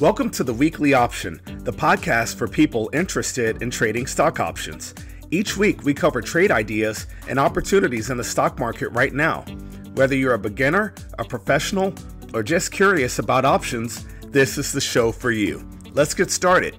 Welcome to the Weekly Option, the podcast for people interested in trading stock options. Each week, we cover trade ideas and opportunities in the stock market right now. Whether you're a beginner, a professional, or just curious about options, this is the show for you. Let's get started.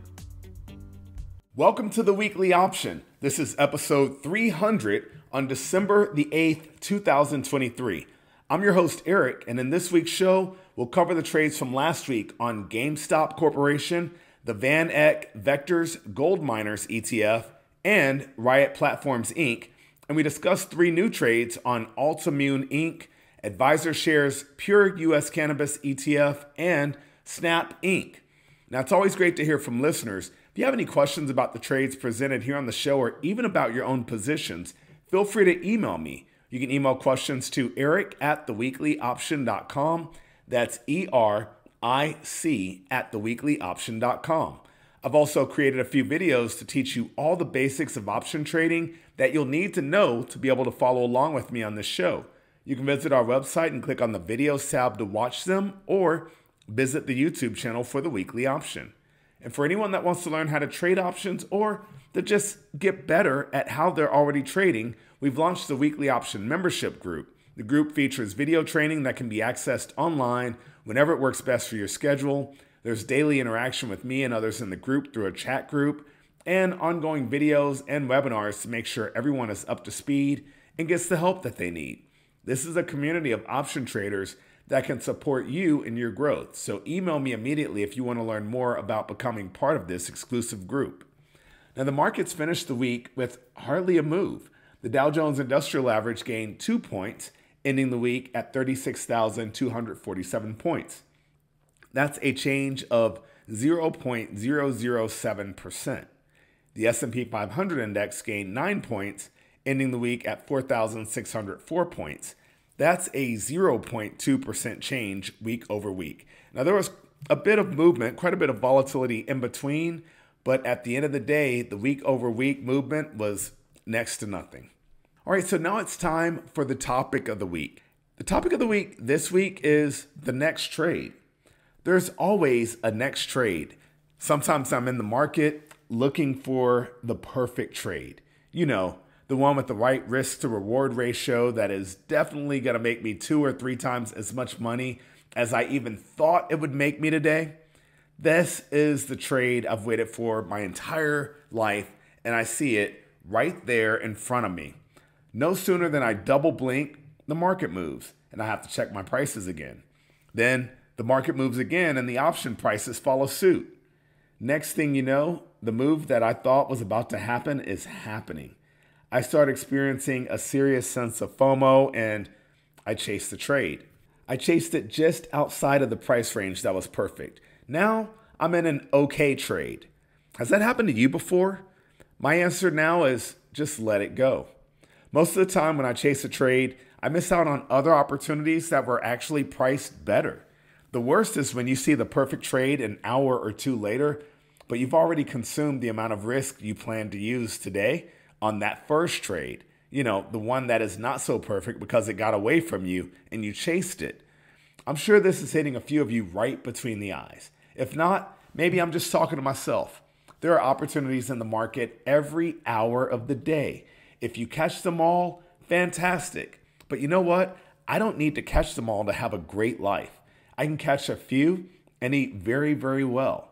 Welcome to the Weekly Option. This is episode 300 on December the 8th, 2023. I'm your host, Eric, and in this week's show, we'll cover the trades from last week on GameStop Corporation, the VanEck Vectors Gold Miners ETF, and Riot Platforms Inc. And we discuss three new trades on Altimmune Inc., AdvisorShares Pure US Cannabis ETF, and Snap Inc. Now, it's always great to hear from listeners. If you have any questions about the trades presented here on the show or even about your own positions, feel free to email me. You can email questions to eric at theweeklyoption.com. That's E R I C at theweeklyoption.com. I've also created a few videos to teach you all the basics of option trading that you'll need to know to be able to follow along with me on this show. You can visit our website and click on the videos tab to watch them or visit the YouTube channel for the weekly option. And for anyone that wants to learn how to trade options or to just get better at how they're already trading, we've launched the Weekly Option membership group. The group features video training that can be accessed online whenever it works best for your schedule. There's daily interaction with me and others in the group through a chat group, and ongoing videos and webinars to make sure everyone is up to speed and gets the help that they need. This is a community of option traders that can support you in your growth. So email me immediately if you want to learn more about becoming part of this exclusive group. Now, the markets finished the week with hardly a move. The Dow Jones Industrial Average gained two points, ending the week at 36,247 points. That's a change of 0.007%. The S&P 500 index gained 9 points, ending the week at 4,604 points. That's a 0.2% change week over week. Now, there was a bit of movement, quite a bit of volatility in between, but at the end of the day, the week over week movement was next to nothing. All right, so now it's time for the topic of the week. The topic of the week this week is the next trade. There's always a next trade. Sometimes I'm in the market looking for the perfect trade. You know, the one with the right risk to reward ratio that is definitely going to make me two or three times as much money as I even thought it would make me today. This is the trade I've waited for my entire life, and I see it right there in front of me. No sooner than I double blink, the market moves, and I have to check my prices again. Then the market moves again, and the option prices follow suit. Next thing you know, the move that I thought was about to happen is happening. I start experiencing a serious sense of FOMO and I chase the trade. I chased it just outside of the price range that was perfect. Now I'm in an okay trade. Has that happened to you before? My answer now is just let it go. Most of the time when I chase a trade, I miss out on other opportunities that were actually priced better. The worst is when you see the perfect trade an hour or two later, but you've already consumed the amount of risk you plan to use today on that first trade, you know, the one that is not so perfect because it got away from you and you chased it. I'm sure this is hitting a few of you right between the eyes. If not, maybe I'm just talking to myself. There are opportunities in the market every hour of the day. If you catch them all, fantastic. But you know what? I don't need to catch them all to have a great life. I can catch a few and eat very, very well.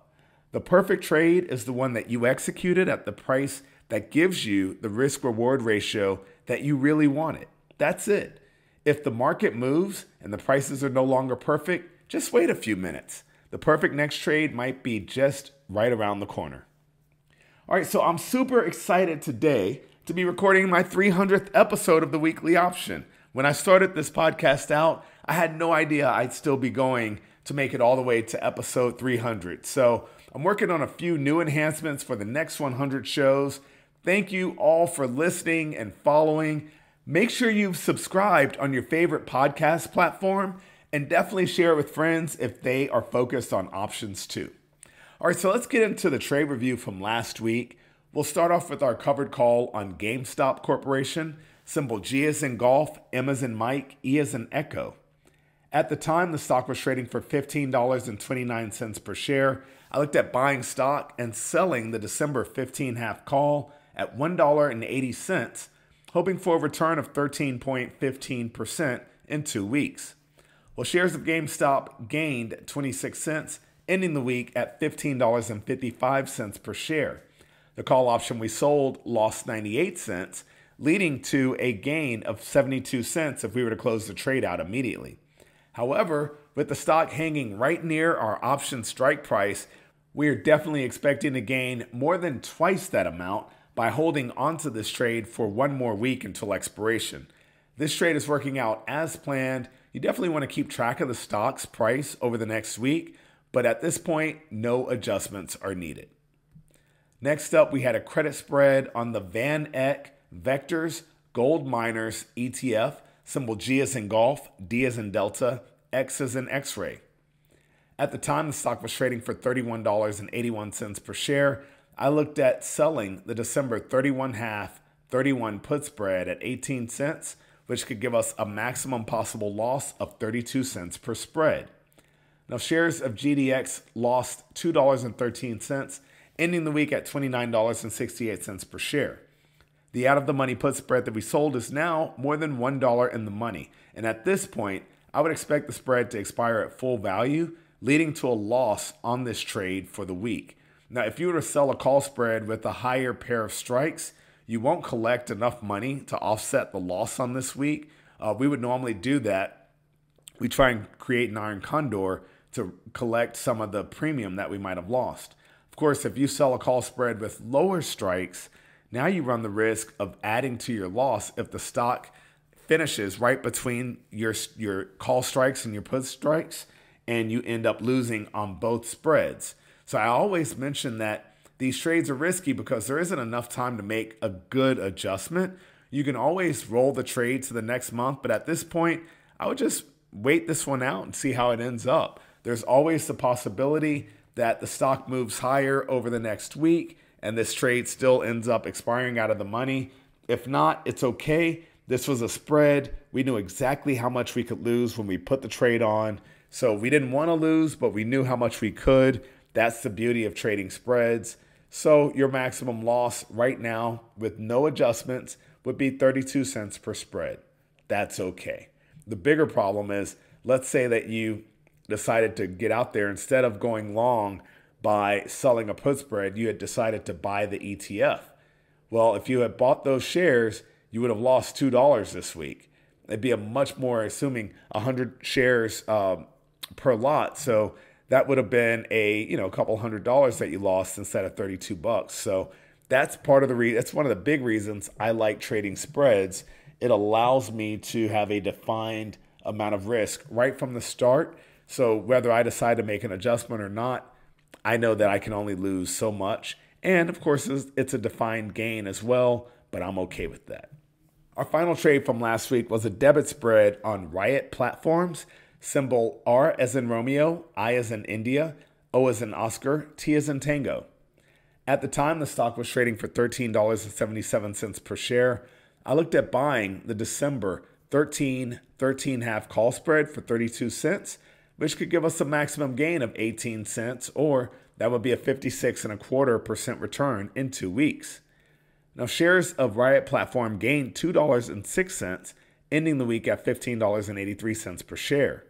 The perfect trade is the one that you executed at the price that gives you the risk reward ratio that you really wanted. That's it. If the market moves and the prices are no longer perfect, just wait a few minutes. The perfect next trade might be just right around the corner. All right, so I'm super excited today to be recording my 300th episode of the Weekly Option. When I started this podcast out, I had no idea I'd still be going to make it all the way to episode 300. So I'm working on a few new enhancements for the next 100 shows Thank you all for listening and following. Make sure you've subscribed on your favorite podcast platform and definitely share it with friends if they are focused on options too. All right, so let's get into the trade review from last week. We'll start off with our covered call on GameStop Corporation, symbol G as in golf, M as in Mike, E as in echo. At the time, the stock was trading for $15.29 per share. I looked at buying stock and selling the December 15 half call at $1.80, hoping for a return of 13.15% in two weeks. Well, shares of GameStop gained 26 cents, ending the week at $15.55 per share. The call option we sold lost 98 cents, leading to a gain of 72 cents if we were to close the trade out immediately. However, with the stock hanging right near our option strike price, we are definitely expecting to gain more than twice that amount by holding onto this trade for one more week until expiration. This trade is working out as planned you definitely want to keep track of the stock's price over the next week, but at this point, no adjustments are needed. Next up, we had a credit spread on the VanEck Vectors Gold Miners ETF, symbol G as in golf, D as in delta, X as in X ray. At the time, the stock was trading for $31.81 per share. I looked at selling the December 31 half 31 put spread at 18 cents which could give us a maximum possible loss of 32 cents per spread. Now, shares of GDX lost $2.13, ending the week at $29.68 per share. The out of the money put spread that we sold is now more than $1 in the money. And at this point, I would expect the spread to expire at full value, leading to a loss on this trade for the week. Now, if you were to sell a call spread with a higher pair of strikes, you won't collect enough money to offset the loss on this week. Uh, we would normally do that. We try and create an iron condor to collect some of the premium that we might have lost. Course, if you sell a call spread with lower strikes, now you run the risk of adding to your loss if the stock finishes right between your your call strikes and your put strikes and you end up losing on both spreads. So I always mention that these trades are risky because there isn't enough time to make a good adjustment. You can always roll the trade to the next month, but at this point, I would just wait this one out and see how it ends up. There's always the possibility that the stock moves higher over the next week and this trade still ends up expiring out of the money. If not, it's okay. This was a spread. We knew exactly how much we could lose when we put the trade on. So we didn't want to lose, but we knew how much we could. That's the beauty of trading spreads. So your maximum loss right now with no adjustments would be 32 cents per spread. That's okay. The bigger problem is let's say that you decided to get out there instead of going long by selling a put spread, you had decided to buy the ETF. Well, if you had bought those shares, you would have lost $2 this week. It'd be a much more, assuming 100 shares um, per lot. So that would have been a you know a couple hundred dollars that you lost instead of 32 bucks so that's part of the reason that's one of the big reasons i like trading spreads it allows me to have a defined amount of risk right from the start so whether i decide to make an adjustment or not i know that i can only lose so much and of course it's a defined gain as well but i'm okay with that our final trade from last week was a debit spread on riot platforms symbol R as in Romeo, I as in India, O as in Oscar, T as in Tango. At the time, the stock was trading for $13.77 per share. I looked at buying the December 13 13 half call spread for 32 cents, which could give us a maximum gain of 18 cents, or that would be a 56 and a quarter percent return in two weeks. Now, shares of Riot Platform gained $2.06, ending the week at $15.83 per share.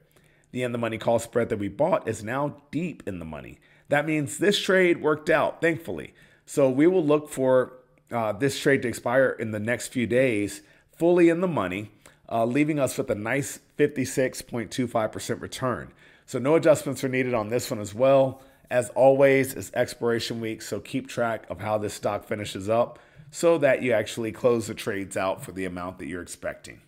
The end the money call spread that we bought is now deep in the money. That means this trade worked out, thankfully. So we will look for uh, this trade to expire in the next few days, fully in the money, uh, leaving us with a nice 56.25% return. So no adjustments are needed on this one as well. As always, it's expiration week, so keep track of how this stock finishes up so that you actually close the trades out for the amount that you're expecting.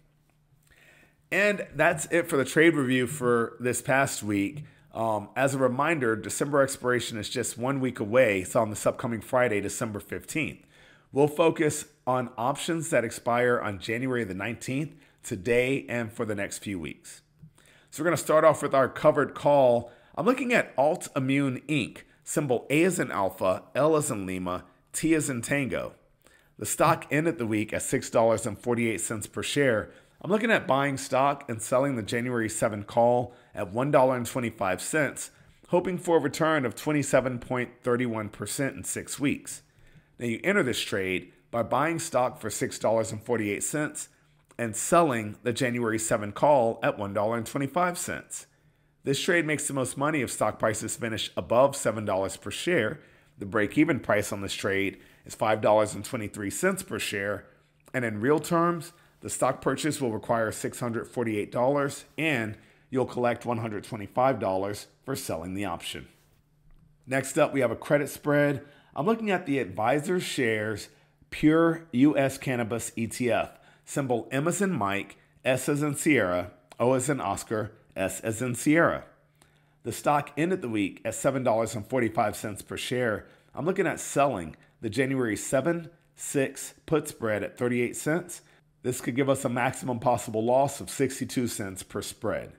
And that's it for the trade review for this past week. Um, as a reminder, December expiration is just one week away. It's on this upcoming Friday, December 15th. We'll focus on options that expire on January the 19th, today, and for the next few weeks. So we're going to start off with our covered call. I'm looking at Altimmune Inc., symbol A as in Alpha, L as in Lima, T as in Tango. The stock ended the week at $6.48 per share I'm looking at buying stock and selling the January 7 call at $1.25, hoping for a return of 27.31% in six weeks. Now you enter this trade by buying stock for $6.48 and selling the January 7 call at $1.25. This trade makes the most money if stock prices finish above $7 per share. The break even price on this trade is $5.23 per share. And in real terms, the stock purchase will require $648 and you'll collect $125 for selling the option. Next up, we have a credit spread. I'm looking at the AdvisorShares Pure US Cannabis ETF, symbol M as in Mike, S as in Sierra, O as in Oscar, S as in Sierra. The stock ended the week at $7.45 per share. I'm looking at selling the January 7 6 put spread at 38 cents. This could give us a maximum possible loss of 62 cents per spread.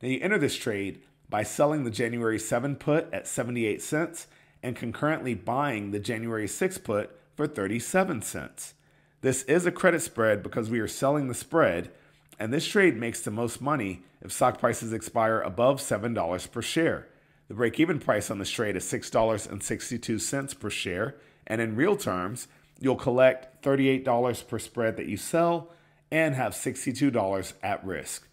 Now you enter this trade by selling the January 7 put at 78 cents and concurrently buying the January 6 put for 37 cents. This is a credit spread because we are selling the spread, and this trade makes the most money if stock prices expire above $7 per share. The break even price on this trade is $6.62 per share, and in real terms, you'll collect $38 per spread that you sell and have $62 at risk.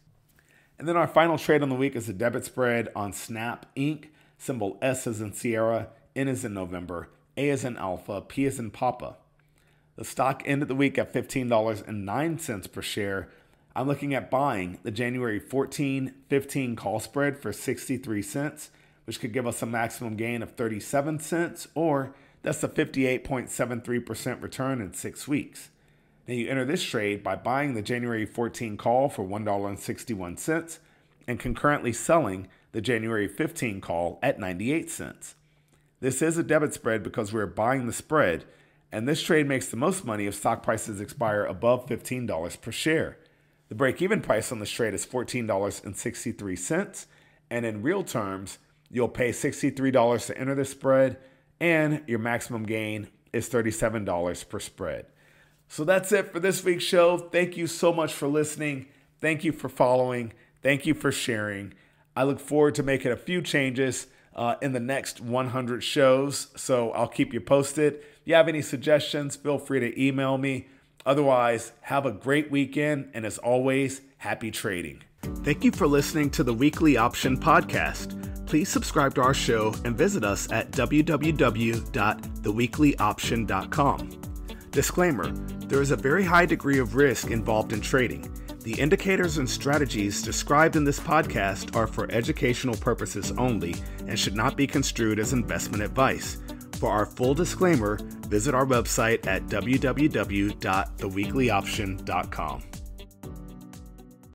And then our final trade on the week is a debit spread on Snap Inc., symbol S as in Sierra, N as in November, A as in Alpha, P as in Papa. The stock ended the week at $15.09 per share. I'm looking at buying the January 14 15 call spread for 63 cents, which could give us a maximum gain of 37 cents, or that's a 58.73% return in six weeks. Now you enter this trade by buying the January 14 call for $1.61 and concurrently selling the January 15 call at 98 cents. This is a debit spread because we're buying the spread, and this trade makes the most money if stock prices expire above $15 per share. The break even price on this trade is $14.63, and in real terms, you'll pay $63 to enter the spread, and your maximum gain is $37 per spread. So that's it for this week's show. Thank you so much for listening. Thank you for following. Thank you for sharing. I look forward to making a few changes uh, in the next 100 shows. So I'll keep you posted. You have any suggestions, feel free to email me. Otherwise, have a great weekend. And as always, happy trading. Thank you for listening to the Weekly Option Podcast. Please subscribe to our show and visit us at www.theweeklyoption.com. Disclaimer There is a very high degree of risk involved in trading. The indicators and strategies described in this podcast are for educational purposes only and should not be construed as investment advice. For our full disclaimer, visit our website at www.theweeklyoption.com.